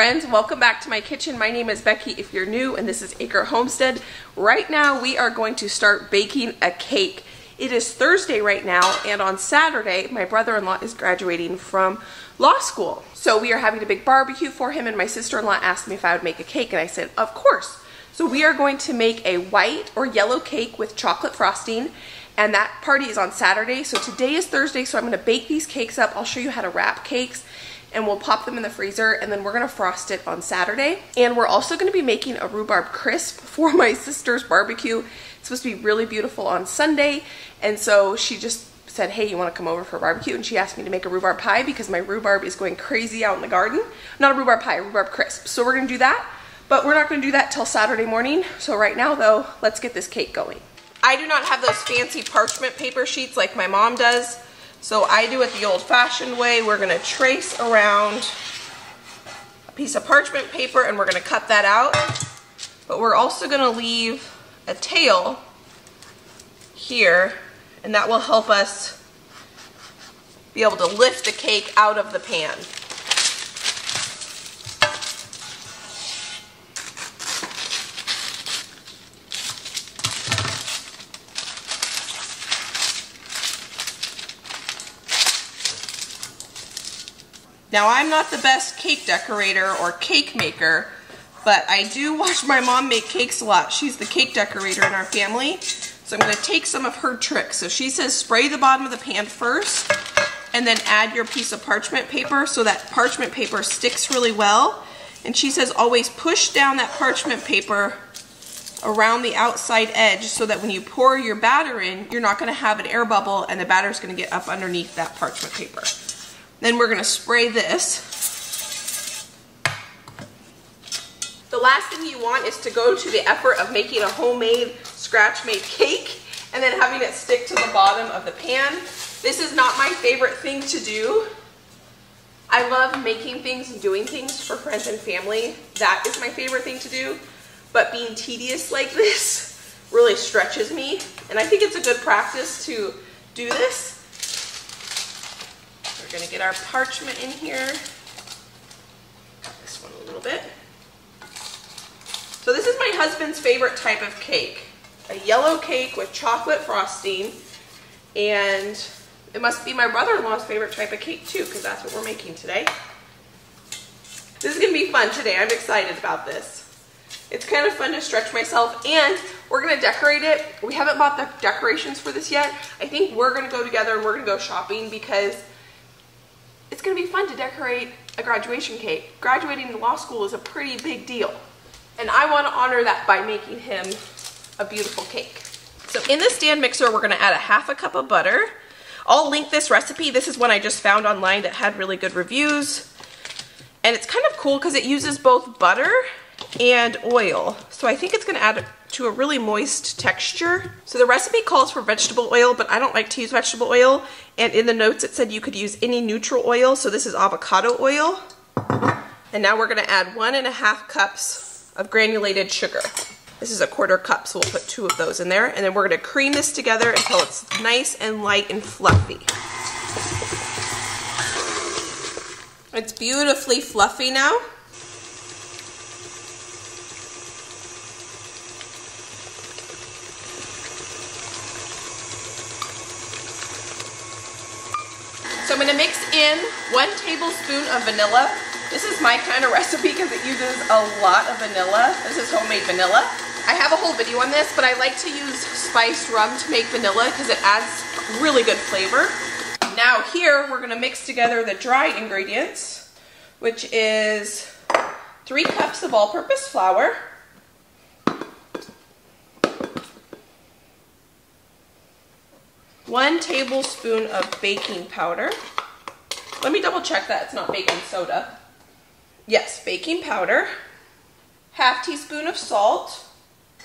friends, welcome back to my kitchen. My name is Becky if you're new and this is Acre Homestead. Right now we are going to start baking a cake. It is Thursday right now and on Saturday my brother-in-law is graduating from law school. So we are having a big barbecue for him and my sister-in-law asked me if I would make a cake and I said of course. So we are going to make a white or yellow cake with chocolate frosting and that party is on Saturday. So today is Thursday so I'm going to bake these cakes up. I'll show you how to wrap cakes and we'll pop them in the freezer and then we're gonna frost it on Saturday. And we're also gonna be making a rhubarb crisp for my sister's barbecue. It's supposed to be really beautiful on Sunday. And so she just said, hey, you wanna come over for a barbecue? And she asked me to make a rhubarb pie because my rhubarb is going crazy out in the garden. Not a rhubarb pie, a rhubarb crisp. So we're gonna do that, but we're not gonna do that till Saturday morning. So right now though, let's get this cake going. I do not have those fancy parchment paper sheets like my mom does. So I do it the old fashioned way. We're gonna trace around a piece of parchment paper and we're gonna cut that out. But we're also gonna leave a tail here and that will help us be able to lift the cake out of the pan. Now I'm not the best cake decorator or cake maker, but I do watch my mom make cakes a lot. She's the cake decorator in our family. So I'm gonna take some of her tricks. So she says spray the bottom of the pan first and then add your piece of parchment paper so that parchment paper sticks really well. And she says always push down that parchment paper around the outside edge so that when you pour your batter in, you're not gonna have an air bubble and the batter's gonna get up underneath that parchment paper. Then we're gonna spray this. The last thing you want is to go to the effort of making a homemade scratch-made cake and then having it stick to the bottom of the pan. This is not my favorite thing to do. I love making things and doing things for friends and family. That is my favorite thing to do. But being tedious like this really stretches me. And I think it's a good practice to do this we're gonna get our parchment in here. Cut this one a little bit. So this is my husband's favorite type of cake. A yellow cake with chocolate frosting. And it must be my brother-in-law's favorite type of cake too, because that's what we're making today. This is gonna be fun today. I'm excited about this. It's kind of fun to stretch myself and we're gonna decorate it. We haven't bought the decorations for this yet. I think we're gonna go together and we're gonna go shopping because it's gonna be fun to decorate a graduation cake. Graduating to law school is a pretty big deal. And I wanna honor that by making him a beautiful cake. So in the stand mixer, we're gonna add a half a cup of butter. I'll link this recipe. This is one I just found online that had really good reviews. And it's kind of cool because it uses both butter and oil. So I think it's gonna add to a really moist texture. So the recipe calls for vegetable oil, but I don't like to use vegetable oil. And in the notes it said you could use any neutral oil, so this is avocado oil. And now we're gonna add one and a half cups of granulated sugar. This is a quarter cup, so we'll put two of those in there. And then we're gonna cream this together until it's nice and light and fluffy. It's beautifully fluffy now. I'm gonna mix in one tablespoon of vanilla. This is my kind of recipe because it uses a lot of vanilla. This is homemade vanilla. I have a whole video on this, but I like to use spiced rum to make vanilla because it adds really good flavor. Now here, we're gonna mix together the dry ingredients, which is three cups of all-purpose flour, one tablespoon of baking powder. Let me double check that it's not baking soda. Yes, baking powder, half teaspoon of salt,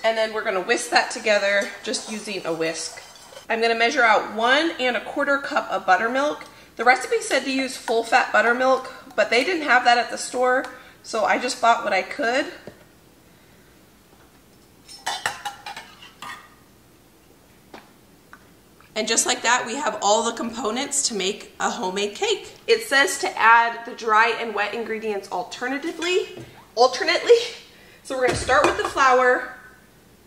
and then we're gonna whisk that together just using a whisk. I'm gonna measure out one and a quarter cup of buttermilk. The recipe said to use full fat buttermilk, but they didn't have that at the store, so I just bought what I could. And just like that, we have all the components to make a homemade cake. It says to add the dry and wet ingredients alternatively, alternately. So we're gonna start with the flour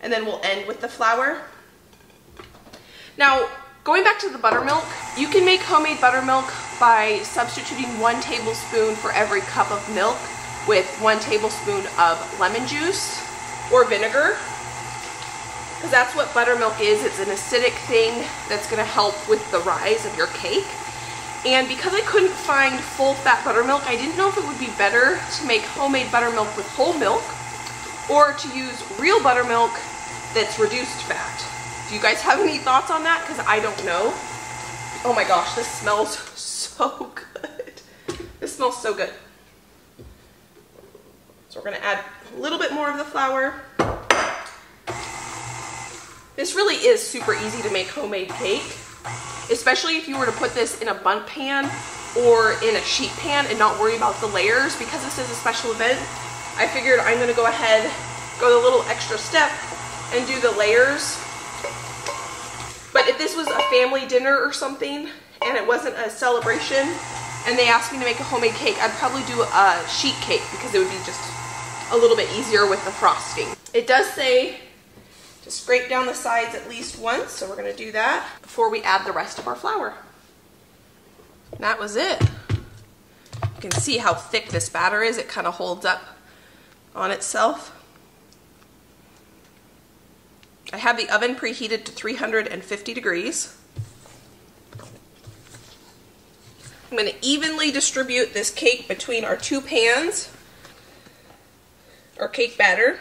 and then we'll end with the flour. Now, going back to the buttermilk, you can make homemade buttermilk by substituting one tablespoon for every cup of milk with one tablespoon of lemon juice or vinegar because that's what buttermilk is. It's an acidic thing that's going to help with the rise of your cake. And because I couldn't find full fat buttermilk, I didn't know if it would be better to make homemade buttermilk with whole milk or to use real buttermilk that's reduced fat. Do you guys have any thoughts on that? Because I don't know. Oh my gosh, this smells so good. This smells so good. So we're gonna add a little bit more of the flour. This really is super easy to make homemade cake, especially if you were to put this in a Bundt pan or in a sheet pan and not worry about the layers. Because this is a special event, I figured I'm gonna go ahead, go the little extra step and do the layers. But if this was a family dinner or something and it wasn't a celebration and they asked me to make a homemade cake, I'd probably do a sheet cake because it would be just a little bit easier with the frosting. It does say scrape down the sides at least once, so we're gonna do that before we add the rest of our flour. And that was it. You can see how thick this batter is. It kind of holds up on itself. I have the oven preheated to 350 degrees. I'm going to evenly distribute this cake between our two pans, our cake batter.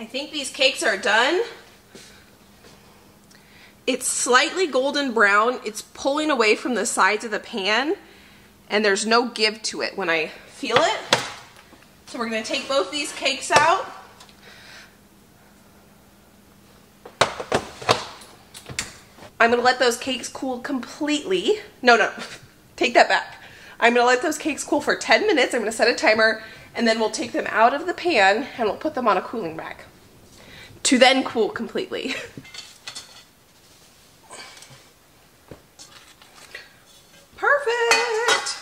I think these cakes are done. It's slightly golden brown. It's pulling away from the sides of the pan and there's no give to it when I feel it. So we're gonna take both these cakes out. I'm gonna let those cakes cool completely. No, no, take that back. I'm gonna let those cakes cool for 10 minutes. I'm gonna set a timer and then we'll take them out of the pan and we'll put them on a cooling rack to then cool completely. Perfect!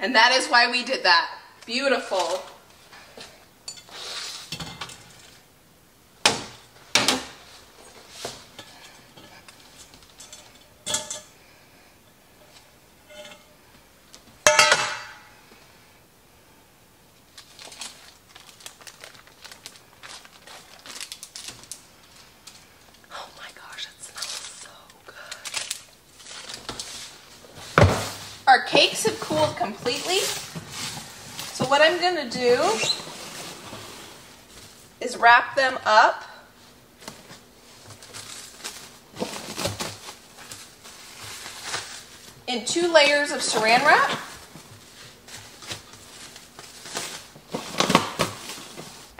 And that is why we did that. Beautiful. Our cakes have cooled completely. So what I'm gonna do is wrap them up in two layers of saran wrap.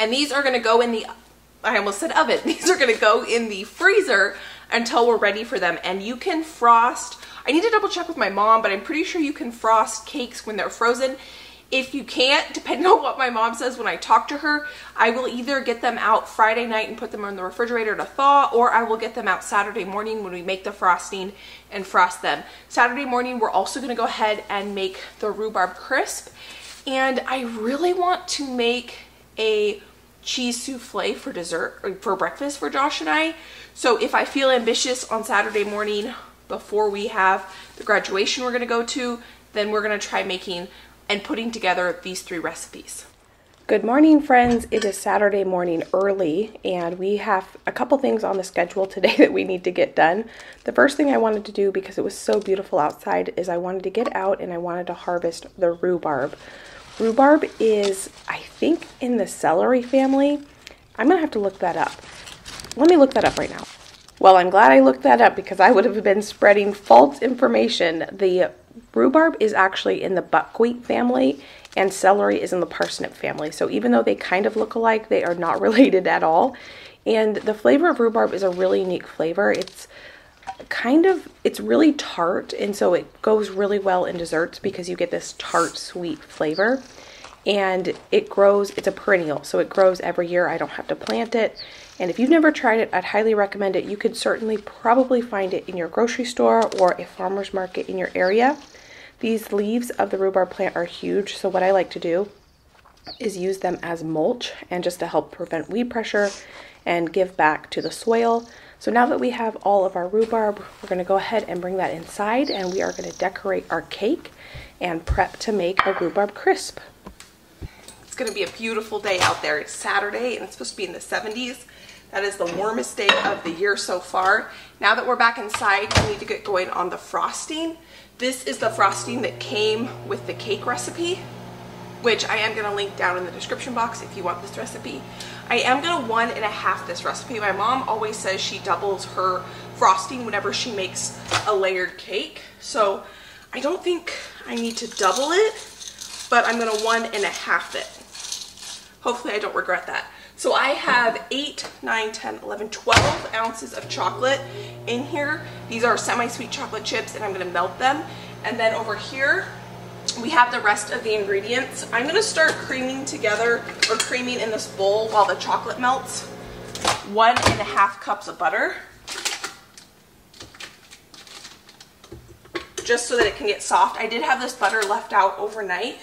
And these are gonna go in the, I almost said oven, these are gonna go in the freezer until we're ready for them. And you can frost I need to double check with my mom, but I'm pretty sure you can frost cakes when they're frozen. If you can't, depending on what my mom says when I talk to her, I will either get them out Friday night and put them in the refrigerator to thaw, or I will get them out Saturday morning when we make the frosting and frost them. Saturday morning, we're also gonna go ahead and make the rhubarb crisp. And I really want to make a cheese souffle for dessert, for breakfast for Josh and I. So if I feel ambitious on Saturday morning, before we have the graduation we're going to go to, then we're going to try making and putting together these three recipes. Good morning, friends. It is Saturday morning early, and we have a couple things on the schedule today that we need to get done. The first thing I wanted to do, because it was so beautiful outside, is I wanted to get out and I wanted to harvest the rhubarb. Rhubarb is, I think, in the celery family. I'm going to have to look that up. Let me look that up right now. Well, I'm glad I looked that up because I would have been spreading false information. The rhubarb is actually in the buckwheat family and celery is in the parsnip family. So even though they kind of look alike, they are not related at all. And the flavor of rhubarb is a really unique flavor. It's kind of, it's really tart, and so it goes really well in desserts because you get this tart, sweet flavor. And it grows, it's a perennial, so it grows every year. I don't have to plant it. And if you've never tried it, I'd highly recommend it. You could certainly probably find it in your grocery store or a farmer's market in your area. These leaves of the rhubarb plant are huge, so what I like to do is use them as mulch and just to help prevent weed pressure and give back to the soil. So now that we have all of our rhubarb, we're gonna go ahead and bring that inside and we are gonna decorate our cake and prep to make a rhubarb crisp. It's gonna be a beautiful day out there. It's Saturday and it's supposed to be in the 70s. That is the warmest day of the year so far. Now that we're back inside, we need to get going on the frosting. This is the frosting that came with the cake recipe which I am gonna link down in the description box if you want this recipe. I am gonna one and a half this recipe. My mom always says she doubles her frosting whenever she makes a layered cake. So I don't think I need to double it, but I'm gonna one and a half it. Hopefully I don't regret that. So I have 8, 9, 10, 11, 12 ounces of chocolate in here. These are semi-sweet chocolate chips and I'm gonna melt them. And then over here, we have the rest of the ingredients. I'm gonna start creaming together or creaming in this bowl while the chocolate melts. One and a half cups of butter. Just so that it can get soft. I did have this butter left out overnight.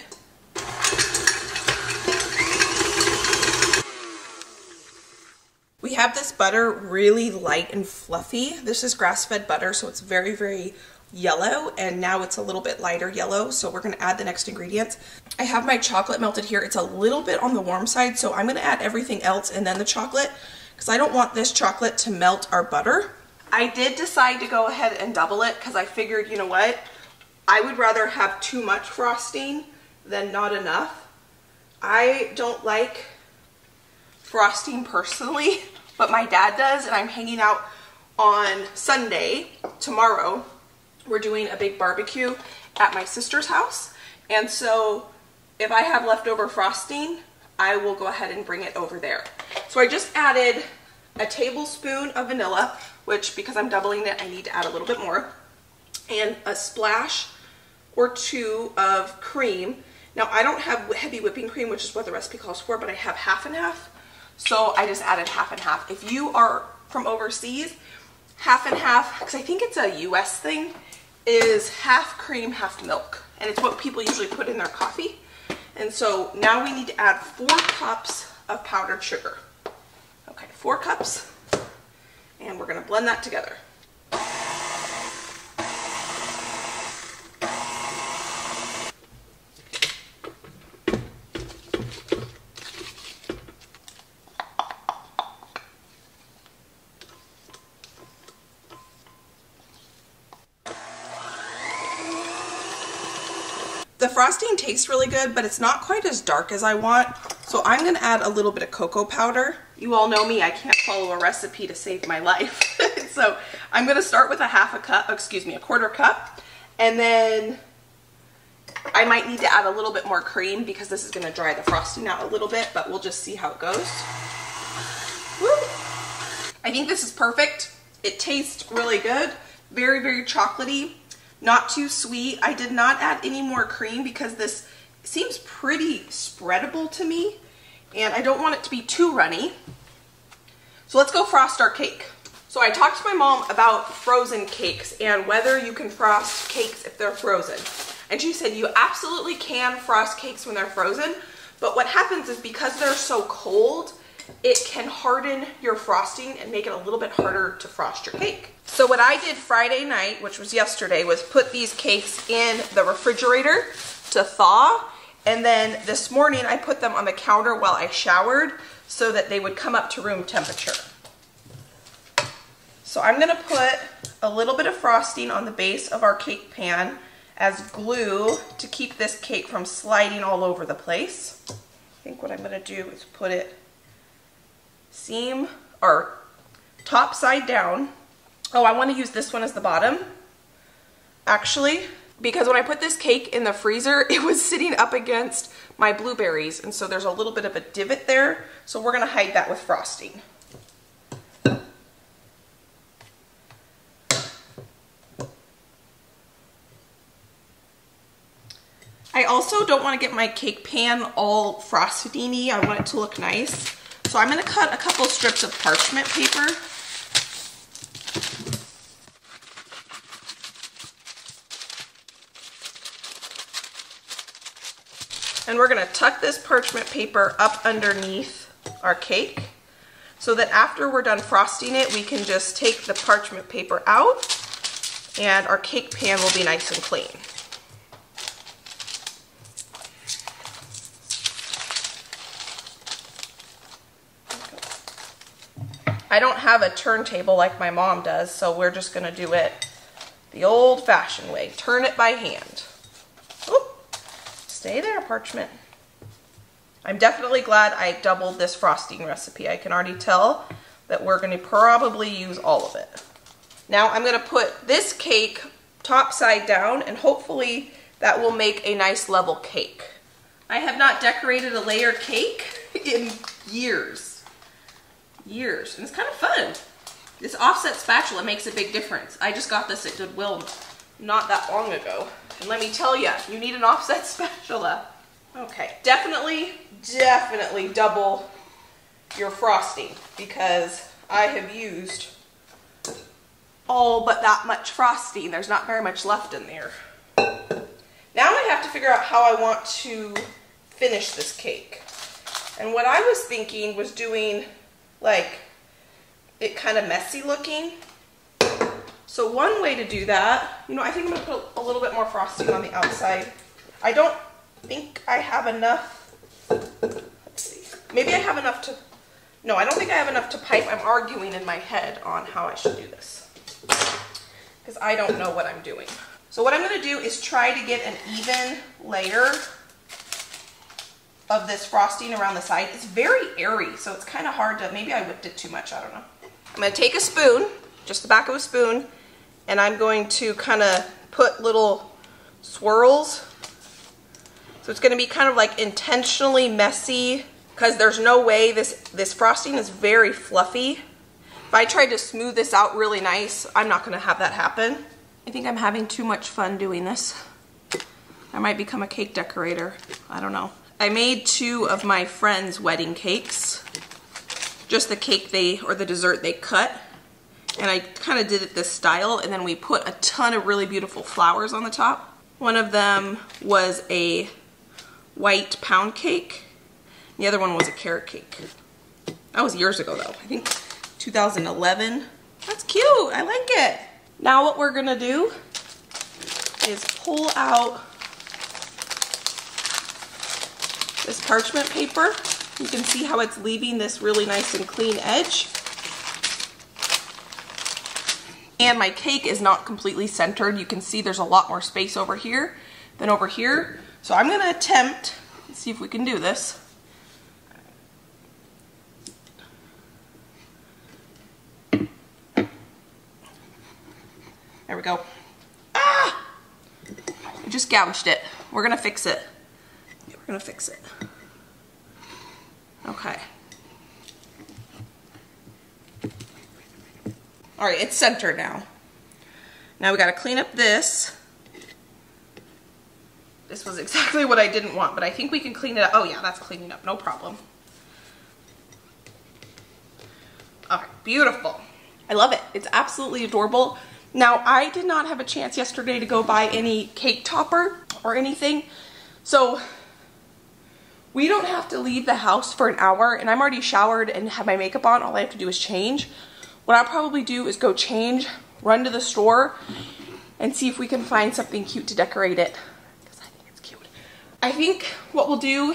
We have this butter really light and fluffy. This is grass-fed butter, so it's very, very yellow and now it's a little bit lighter yellow so we're gonna add the next ingredients. I have my chocolate melted here. It's a little bit on the warm side so I'm gonna add everything else and then the chocolate because I don't want this chocolate to melt our butter. I did decide to go ahead and double it because I figured you know what I would rather have too much frosting than not enough. I don't like frosting personally but my dad does and I'm hanging out on Sunday tomorrow we're doing a big barbecue at my sister's house. And so if I have leftover frosting, I will go ahead and bring it over there. So I just added a tablespoon of vanilla, which because I'm doubling it, I need to add a little bit more, and a splash or two of cream. Now I don't have heavy whipping cream, which is what the recipe calls for, but I have half and half. So I just added half and half. If you are from overseas, half and half, because I think it's a US thing, is half cream, half milk. And it's what people usually put in their coffee. And so now we need to add four cups of powdered sugar. Okay, four cups. And we're gonna blend that together. The frosting tastes really good, but it's not quite as dark as I want. So I'm gonna add a little bit of cocoa powder. You all know me, I can't follow a recipe to save my life. so I'm gonna start with a half a cup, excuse me, a quarter cup. And then I might need to add a little bit more cream because this is gonna dry the frosting out a little bit, but we'll just see how it goes. Woo. I think this is perfect. It tastes really good. Very, very chocolatey not too sweet. I did not add any more cream because this seems pretty spreadable to me and I don't want it to be too runny. So let's go frost our cake. So I talked to my mom about frozen cakes and whether you can frost cakes if they're frozen. And she said you absolutely can frost cakes when they're frozen, but what happens is because they're so cold, it can harden your frosting and make it a little bit harder to frost your cake. So what I did Friday night, which was yesterday, was put these cakes in the refrigerator to thaw. And then this morning I put them on the counter while I showered so that they would come up to room temperature. So I'm gonna put a little bit of frosting on the base of our cake pan as glue to keep this cake from sliding all over the place. I think what I'm gonna do is put it seam or top side down. Oh, I want to use this one as the bottom, actually, because when I put this cake in the freezer, it was sitting up against my blueberries, and so there's a little bit of a divot there, so we're going to hide that with frosting. I also don't want to get my cake pan all frostiny. I want it to look nice. So I'm going to cut a couple strips of parchment paper. And we're going to tuck this parchment paper up underneath our cake so that after we're done frosting it, we can just take the parchment paper out and our cake pan will be nice and clean. I don't have a turntable like my mom does, so we're just gonna do it the old fashioned way. Turn it by hand. Stay there, parchment. I'm definitely glad I doubled this frosting recipe. I can already tell that we're gonna probably use all of it. Now I'm gonna put this cake top side down and hopefully that will make a nice level cake. I have not decorated a layer cake in years. Years, and it's kind of fun. This offset spatula makes a big difference. I just got this at Goodwill not that long ago. And let me tell you, you need an offset spatula. Okay, definitely, definitely double your frosting because I have used all but that much frosting. There's not very much left in there. Now I have to figure out how I want to finish this cake. And what I was thinking was doing like it kind of messy looking. So one way to do that, you know, I think I'm gonna put a little bit more frosting on the outside. I don't think I have enough, let's see, maybe I have enough to, no, I don't think I have enough to pipe. I'm arguing in my head on how I should do this because I don't know what I'm doing. So what I'm gonna do is try to get an even layer of this frosting around the side. It's very airy, so it's kind of hard to, maybe I whipped it too much, I don't know. I'm gonna take a spoon, just the back of a spoon, and I'm going to kind of put little swirls. So it's gonna be kind of like intentionally messy because there's no way this, this frosting is very fluffy. If I tried to smooth this out really nice, I'm not gonna have that happen. I think I'm having too much fun doing this. I might become a cake decorator. I don't know. I made two of my friends' wedding cakes. Just the cake they, or the dessert they cut. And I kind of did it this style, and then we put a ton of really beautiful flowers on the top. One of them was a white pound cake. The other one was a carrot cake. That was years ago though. I think 2011. That's cute, I like it. Now what we're gonna do is pull out this parchment paper. You can see how it's leaving this really nice and clean edge. And my cake is not completely centered. You can see there's a lot more space over here than over here. So I'm gonna attempt, let's see if we can do this. There we go. Ah! I just gouged it. We're gonna fix it. We're gonna fix it. Okay. All right, it's centered now. Now we gotta clean up this. This was exactly what I didn't want, but I think we can clean it up. Oh yeah, that's cleaning up, no problem. All right, beautiful. I love it. It's absolutely adorable. Now, I did not have a chance yesterday to go buy any cake topper or anything. So we don't have to leave the house for an hour and I'm already showered and have my makeup on. All I have to do is change. What I'll probably do is go change, run to the store and see if we can find something cute to decorate it. Because I think it's cute. I think what we'll do,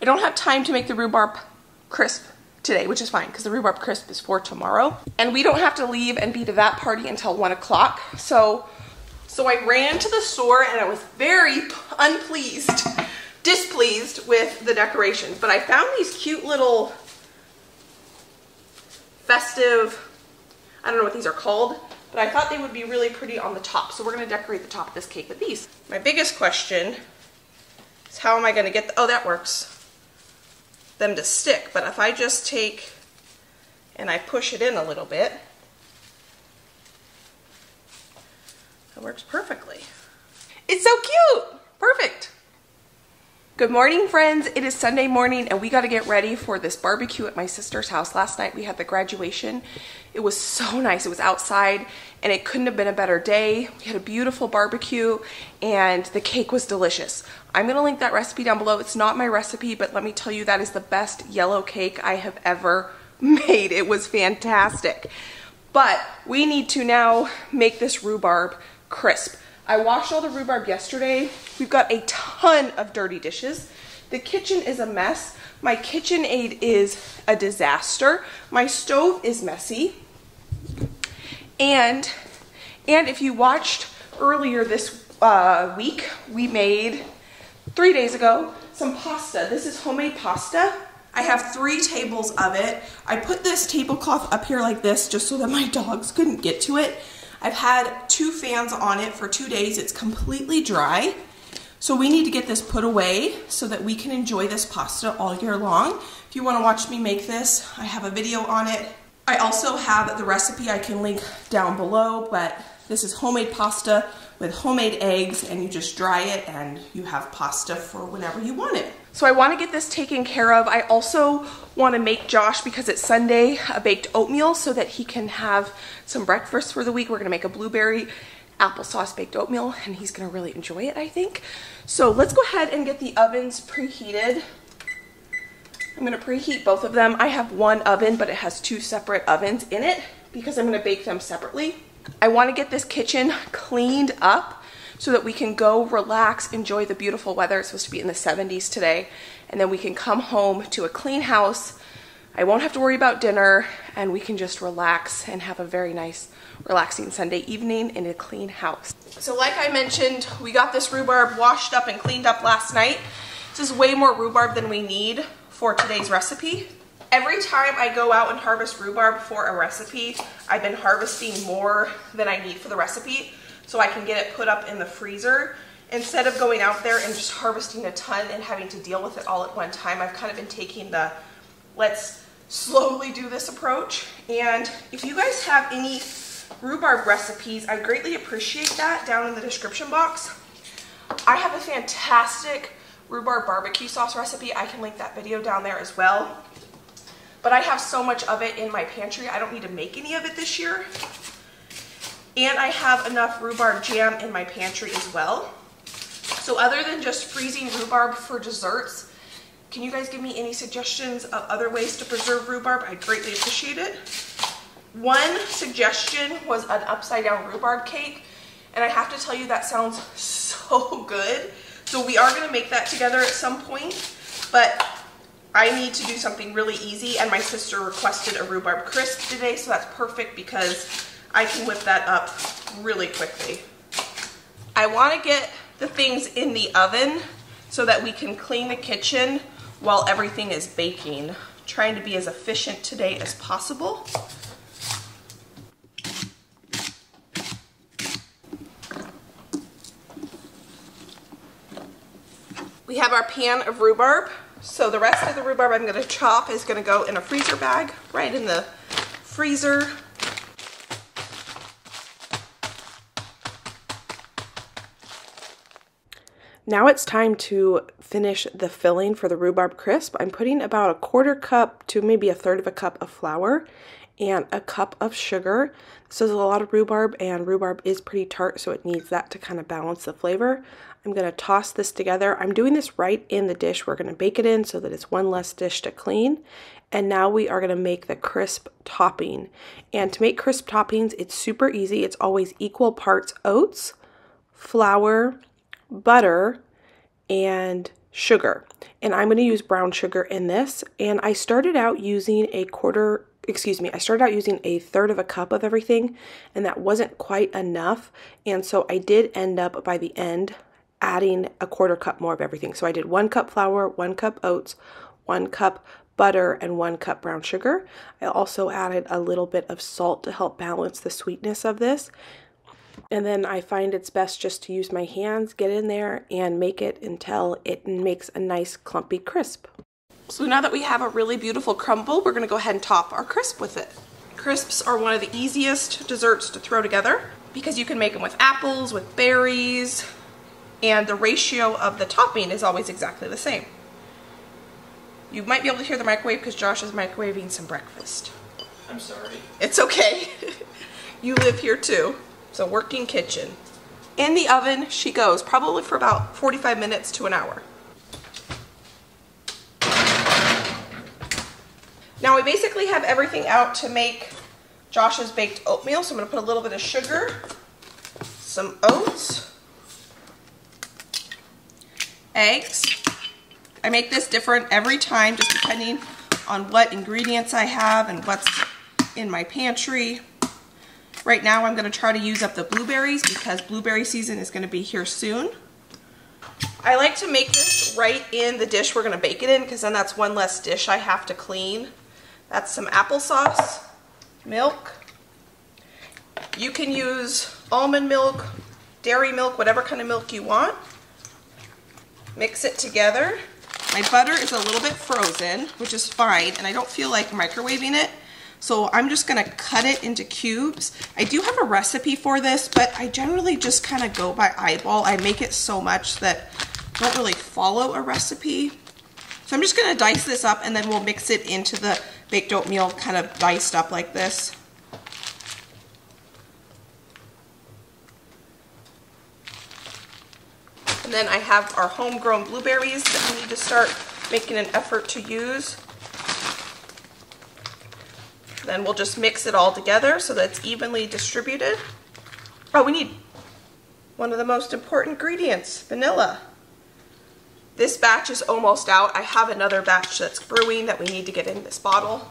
I don't have time to make the rhubarb crisp today, which is fine because the rhubarb crisp is for tomorrow. And we don't have to leave and be to that party until one o'clock. So, so I ran to the store and I was very unpleased, displeased with the decorations. But I found these cute little festive, I don't know what these are called, but I thought they would be really pretty on the top. So we're gonna decorate the top of this cake with these. My biggest question is how am I gonna get, the, oh, that works them to stick. But if I just take and I push it in a little bit, it works perfectly. It's so cute. Perfect. Good morning, friends. It is Sunday morning, and we got to get ready for this barbecue at my sister's house. Last night we had the graduation. It was so nice. It was outside, and it couldn't have been a better day. We had a beautiful barbecue, and the cake was delicious. I'm going to link that recipe down below. It's not my recipe, but let me tell you, that is the best yellow cake I have ever made. It was fantastic. But we need to now make this rhubarb crisp. I washed all the rhubarb yesterday. We've got a ton of dirty dishes. The kitchen is a mess. My KitchenAid is a disaster. My stove is messy. And, and if you watched earlier this uh, week, we made, three days ago, some pasta. This is homemade pasta. I have three tables of it. I put this tablecloth up here like this just so that my dogs couldn't get to it. I've had two fans on it for two days. It's completely dry. So we need to get this put away so that we can enjoy this pasta all year long. If you wanna watch me make this, I have a video on it. I also have the recipe I can link down below, but this is homemade pasta with homemade eggs and you just dry it and you have pasta for whenever you want it. So I wanna get this taken care of. I also wanna make Josh, because it's Sunday, a baked oatmeal so that he can have some breakfast for the week. We're gonna make a blueberry applesauce baked oatmeal and he's gonna really enjoy it, I think. So let's go ahead and get the ovens preheated. I'm gonna preheat both of them. I have one oven, but it has two separate ovens in it because I'm gonna bake them separately. I wanna get this kitchen cleaned up so that we can go relax, enjoy the beautiful weather. It's supposed to be in the 70s today. And then we can come home to a clean house. I won't have to worry about dinner and we can just relax and have a very nice relaxing Sunday evening in a clean house. So like I mentioned, we got this rhubarb washed up and cleaned up last night. This is way more rhubarb than we need for today's recipe. Every time I go out and harvest rhubarb for a recipe, I've been harvesting more than I need for the recipe so I can get it put up in the freezer. Instead of going out there and just harvesting a ton and having to deal with it all at one time, I've kind of been taking the let's slowly do this approach. And if you guys have any rhubarb recipes, I greatly appreciate that down in the description box. I have a fantastic rhubarb barbecue sauce recipe. I can link that video down there as well. But I have so much of it in my pantry, I don't need to make any of it this year. And I have enough rhubarb jam in my pantry as well. So other than just freezing rhubarb for desserts, can you guys give me any suggestions of other ways to preserve rhubarb? I'd greatly appreciate it. One suggestion was an upside down rhubarb cake. And I have to tell you that sounds so good. So we are gonna make that together at some point, but I need to do something really easy and my sister requested a rhubarb crisp today, so that's perfect because I can whip that up really quickly. I wanna get the things in the oven so that we can clean the kitchen while everything is baking. Trying to be as efficient today as possible. We have our pan of rhubarb. So the rest of the rhubarb I'm gonna chop is gonna go in a freezer bag, right in the freezer. Now it's time to finish the filling for the rhubarb crisp. I'm putting about a quarter cup to maybe a third of a cup of flour and a cup of sugar. This is a lot of rhubarb and rhubarb is pretty tart so it needs that to kind of balance the flavor. I'm going to toss this together. I'm doing this right in the dish we're going to bake it in so that it's one less dish to clean. And now we are going to make the crisp topping. And to make crisp toppings, it's super easy. It's always equal parts oats, flour, butter, and sugar. And I'm going to use brown sugar in this. And I started out using a quarter, excuse me, I started out using a third of a cup of everything, and that wasn't quite enough. And so I did end up by the end adding a quarter cup more of everything. So I did one cup flour, one cup oats, one cup butter, and one cup brown sugar. I also added a little bit of salt to help balance the sweetness of this. And then I find it's best just to use my hands, get in there, and make it until it makes a nice clumpy crisp. So now that we have a really beautiful crumble, we're gonna go ahead and top our crisp with it. Crisps are one of the easiest desserts to throw together because you can make them with apples, with berries, and the ratio of the topping is always exactly the same. You might be able to hear the microwave because Josh is microwaving some breakfast. I'm sorry. It's okay. you live here too. A working kitchen. In the oven she goes, probably for about 45 minutes to an hour. Now we basically have everything out to make Josh's baked oatmeal. So I'm gonna put a little bit of sugar, some oats, eggs. I make this different every time just depending on what ingredients I have and what's in my pantry. Right now I'm going to try to use up the blueberries because blueberry season is going to be here soon. I like to make this right in the dish we're going to bake it in because then that's one less dish I have to clean. That's some applesauce, milk. You can use almond milk, dairy milk, whatever kind of milk you want. Mix it together. My butter is a little bit frozen, which is fine, and I don't feel like microwaving it. So I'm just gonna cut it into cubes. I do have a recipe for this, but I generally just kind of go by eyeball. I make it so much that I don't really follow a recipe. So I'm just gonna dice this up and then we'll mix it into the baked oatmeal kind of diced up like this. And then I have our homegrown blueberries that we need to start making an effort to use. Then we'll just mix it all together so that it's evenly distributed. Oh, we need one of the most important ingredients, vanilla. This batch is almost out. I have another batch that's brewing that we need to get in this bottle.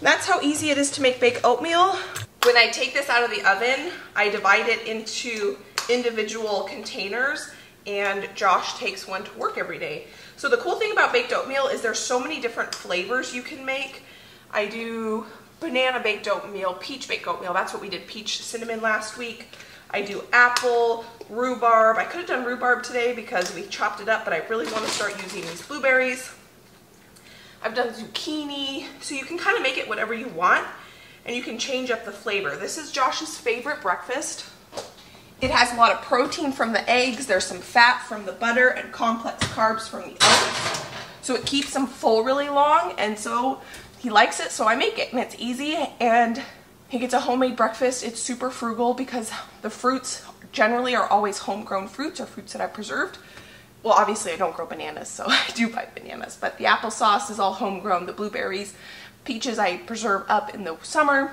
That's how easy it is to make baked oatmeal. When I take this out of the oven, I divide it into individual containers and Josh takes one to work every day. So the cool thing about baked oatmeal is there's so many different flavors you can make. I do banana baked oatmeal, peach baked oatmeal. That's what we did, peach cinnamon last week. I do apple, rhubarb. I could have done rhubarb today because we chopped it up, but I really want to start using these blueberries. I've done zucchini, so you can kind of make it whatever you want, and you can change up the flavor. This is Josh's favorite breakfast. It has a lot of protein from the eggs, there's some fat from the butter, and complex carbs from the oats. So it keeps them full really long, and so he likes it, so I make it, and it's easy, and he gets a homemade breakfast. It's super frugal because the fruits generally are always homegrown fruits or fruits that I preserved. Well, obviously I don't grow bananas, so I do buy bananas, but the applesauce is all homegrown, the blueberries, peaches I preserve up in the summer.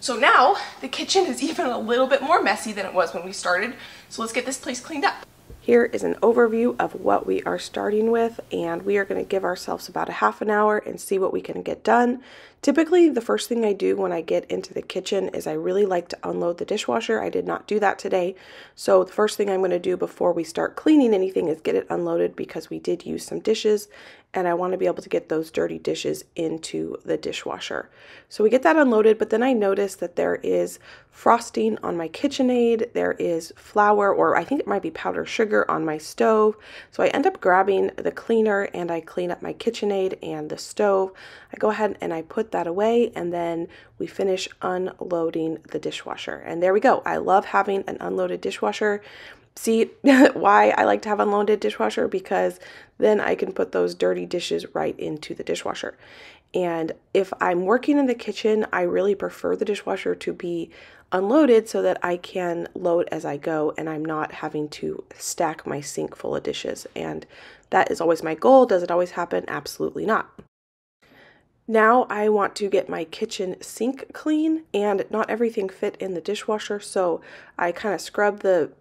So now the kitchen is even a little bit more messy than it was when we started, so let's get this place cleaned up. Here is an overview of what we are starting with and we are going to give ourselves about a half an hour and see what we can get done. Typically the first thing I do when I get into the kitchen is I really like to unload the dishwasher. I did not do that today. So the first thing I'm going to do before we start cleaning anything is get it unloaded because we did use some dishes and I want to be able to get those dirty dishes into the dishwasher. So we get that unloaded, but then I notice that there is frosting on my KitchenAid, there is flour, or I think it might be powdered sugar on my stove. So I end up grabbing the cleaner and I clean up my KitchenAid and the stove. I go ahead and I put that away and then we finish unloading the dishwasher. And there we go. I love having an unloaded dishwasher see why I like to have unloaded dishwasher because then I can put those dirty dishes right into the dishwasher. And if I'm working in the kitchen, I really prefer the dishwasher to be unloaded so that I can load as I go and I'm not having to stack my sink full of dishes. And that is always my goal. Does it always happen? Absolutely not. Now I want to get my kitchen sink clean and not everything fit in the dishwasher so I kind of scrub the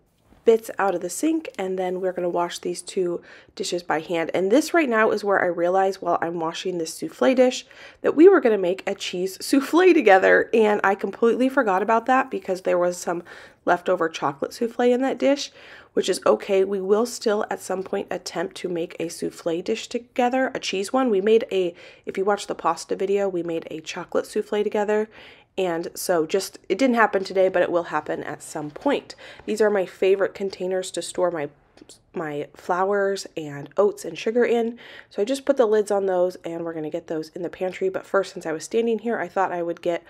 bits out of the sink and then we're going to wash these two dishes by hand. And this right now is where I realize while I'm washing this souffle dish that we were going to make a cheese souffle together and I completely forgot about that because there was some leftover chocolate souffle in that dish, which is okay. We will still at some point attempt to make a souffle dish together, a cheese one. We made a, if you watch the pasta video, we made a chocolate souffle together and so just, it didn't happen today, but it will happen at some point. These are my favorite containers to store my my flours and oats and sugar in. So I just put the lids on those and we're going to get those in the pantry. But first, since I was standing here, I thought I would get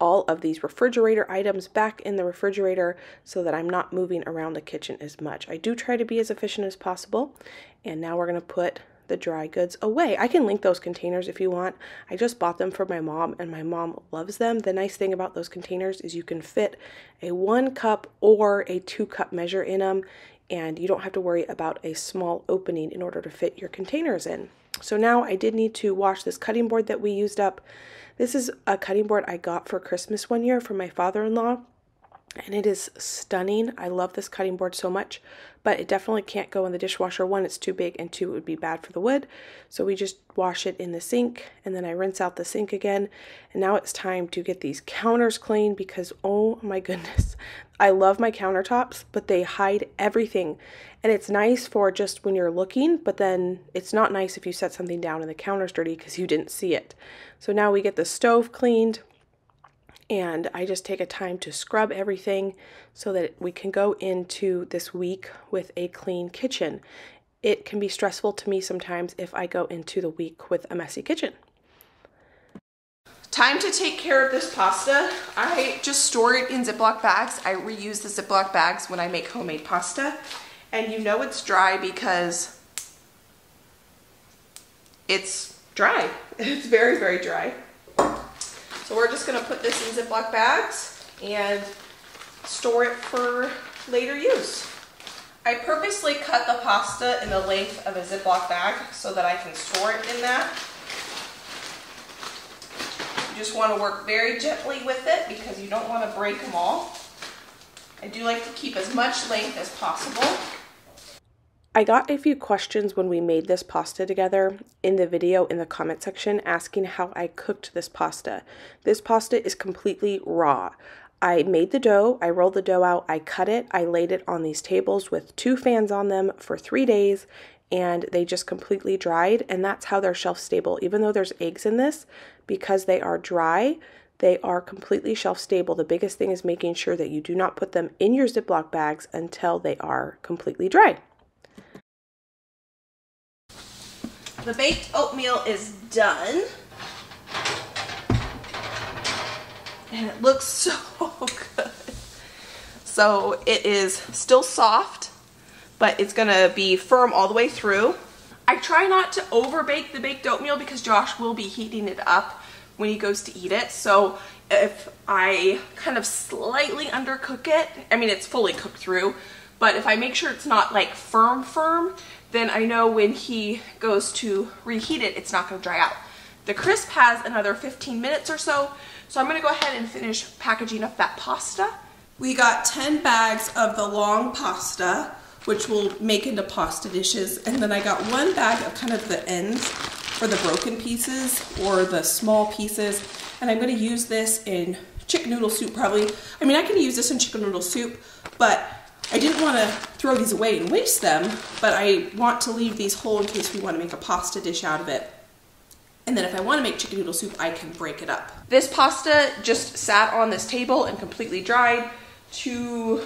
all of these refrigerator items back in the refrigerator so that I'm not moving around the kitchen as much. I do try to be as efficient as possible. And now we're going to put the dry goods away. I can link those containers if you want. I just bought them for my mom and my mom loves them. The nice thing about those containers is you can fit a one cup or a two cup measure in them and you don't have to worry about a small opening in order to fit your containers in. So now I did need to wash this cutting board that we used up. This is a cutting board I got for Christmas one year from my father-in-law and it is stunning. I love this cutting board so much, but it definitely can't go in the dishwasher. One, it's too big, and two, it would be bad for the wood. So we just wash it in the sink, and then I rinse out the sink again. And now it's time to get these counters clean because, oh my goodness, I love my countertops, but they hide everything. And it's nice for just when you're looking, but then it's not nice if you set something down and the counter's dirty because you didn't see it. So now we get the stove cleaned and I just take a time to scrub everything so that we can go into this week with a clean kitchen. It can be stressful to me sometimes if I go into the week with a messy kitchen. Time to take care of this pasta. I just store it in Ziploc bags. I reuse the Ziploc bags when I make homemade pasta. And you know it's dry because it's dry. It's very, very dry. So we're just gonna put this in Ziploc bags and store it for later use. I purposely cut the pasta in the length of a Ziploc bag so that I can store it in that. You just want to work very gently with it because you don't want to break them all. I do like to keep as much length as possible. I got a few questions when we made this pasta together in the video in the comment section asking how I cooked this pasta. This pasta is completely raw. I made the dough, I rolled the dough out, I cut it, I laid it on these tables with two fans on them for three days, and they just completely dried, and that's how they're shelf stable. Even though there's eggs in this, because they are dry, they are completely shelf stable. The biggest thing is making sure that you do not put them in your Ziploc bags until they are completely dry. The baked oatmeal is done. And it looks so good. So it is still soft, but it's gonna be firm all the way through. I try not to over bake the baked oatmeal because Josh will be heating it up when he goes to eat it. So if I kind of slightly undercook it, I mean it's fully cooked through, but if I make sure it's not like firm firm, then I know when he goes to reheat it, it's not gonna dry out. The crisp has another 15 minutes or so, so I'm gonna go ahead and finish packaging up that pasta. We got 10 bags of the long pasta, which we'll make into pasta dishes, and then I got one bag of kind of the ends for the broken pieces or the small pieces, and I'm gonna use this in chicken noodle soup probably. I mean, I can use this in chicken noodle soup, but I didn't want to throw these away and waste them, but I want to leave these whole in case we want to make a pasta dish out of it. And then if I want to make chicken noodle soup, I can break it up. This pasta just sat on this table and completely dried. To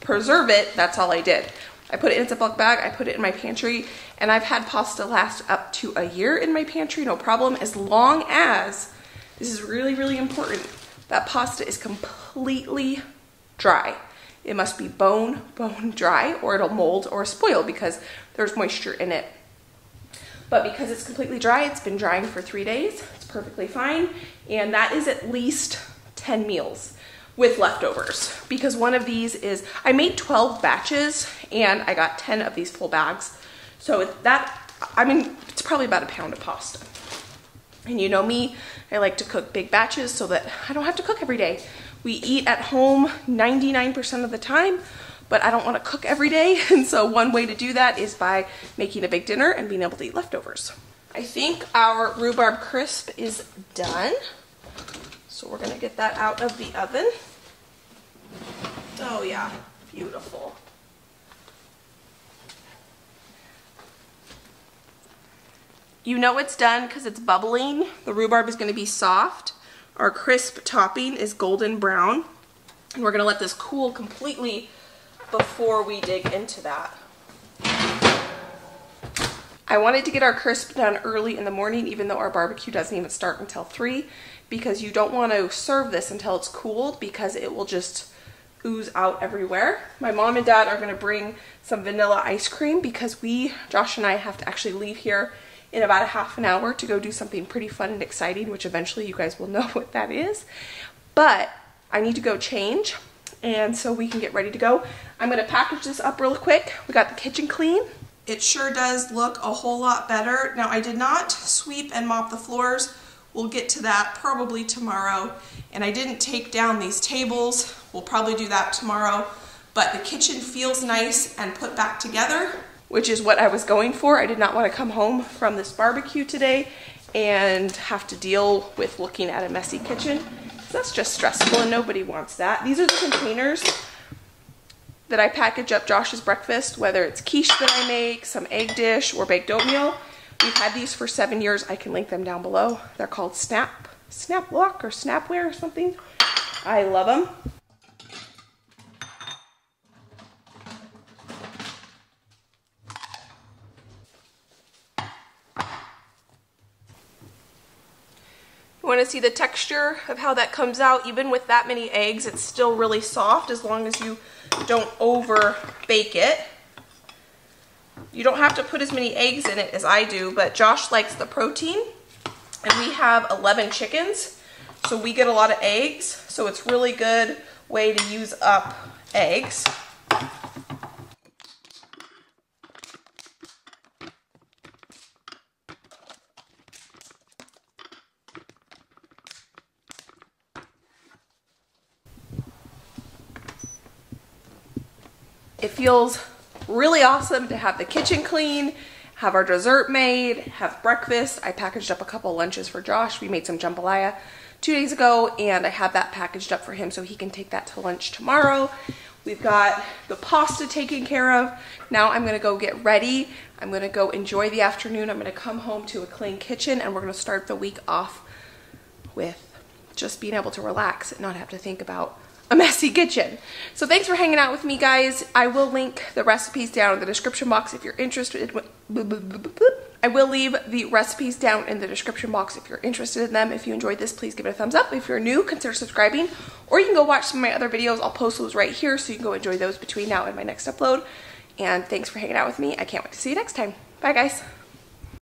preserve it, that's all I did. I put it in a Ziploc bag, I put it in my pantry, and I've had pasta last up to a year in my pantry, no problem, as long as, this is really, really important, that pasta is completely dry. It must be bone, bone dry, or it'll mold or spoil because there's moisture in it. But because it's completely dry, it's been drying for three days, it's perfectly fine. And that is at least 10 meals with leftovers because one of these is, I made 12 batches and I got 10 of these full bags. So that, I mean, it's probably about a pound of pasta. And you know me, I like to cook big batches so that I don't have to cook every day. We eat at home 99% of the time, but I don't want to cook every day. And so one way to do that is by making a big dinner and being able to eat leftovers. I think our rhubarb crisp is done. So we're gonna get that out of the oven. Oh yeah, beautiful. You know it's done because it's bubbling. The rhubarb is gonna be soft. Our crisp topping is golden brown. And we're gonna let this cool completely before we dig into that. I wanted to get our crisp done early in the morning, even though our barbecue doesn't even start until 3, because you don't want to serve this until it's cooled because it will just ooze out everywhere. My mom and dad are to bring some vanilla ice cream because we, Josh and I, have to actually leave here in about a half an hour to go do something pretty fun and exciting, which eventually you guys will know what that is. But I need to go change, and so we can get ready to go. I'm to package this up real quick. We got the kitchen clean. It sure does look a whole lot better. Now, I did not sweep and mop the floors. We'll get to that probably tomorrow. And I didn't take down these tables. We'll probably do that tomorrow. But the kitchen feels nice and put back together, which is what I was going for. I did not want to come home from this barbecue today and have to deal with looking at a messy kitchen. So that's just stressful and nobody wants that. These are the containers that I package up Josh's breakfast, whether it's quiche that I make, some egg dish, or baked oatmeal. We've had these for seven years. I can link them down below. They're called Snap, Snap Lock or Snapware or something. I love them. You want to see the texture of how that comes out. Even with that many eggs, it's still really soft as long as you don't over bake it. You don't have to put as many eggs in it as I do, but Josh likes the protein. And we have 11 chickens, so we get a lot of eggs. So it's really good way to use up eggs. Feels really awesome to have the kitchen clean, have our dessert made, have breakfast. I packaged up a couple lunches for Josh. We made some jambalaya two days ago and I have that packaged up for him so he can take that to lunch tomorrow. We've got the pasta taken care of. Now I'm gonna go get ready. I'm gonna go enjoy the afternoon. I'm gonna come home to a clean kitchen and we're gonna start the week off with just being able to relax and not have to think about a messy kitchen. So thanks for hanging out with me, guys. I will link the recipes down in the description box if you're interested. I will leave the recipes down in the description box if you're interested in them. If you enjoyed this, please give it a thumbs up. If you're new, consider subscribing. Or you can go watch some of my other videos. I'll post those right here so you can go enjoy those between now and my next upload. And thanks for hanging out with me. I can't wait to see you next time. Bye, guys.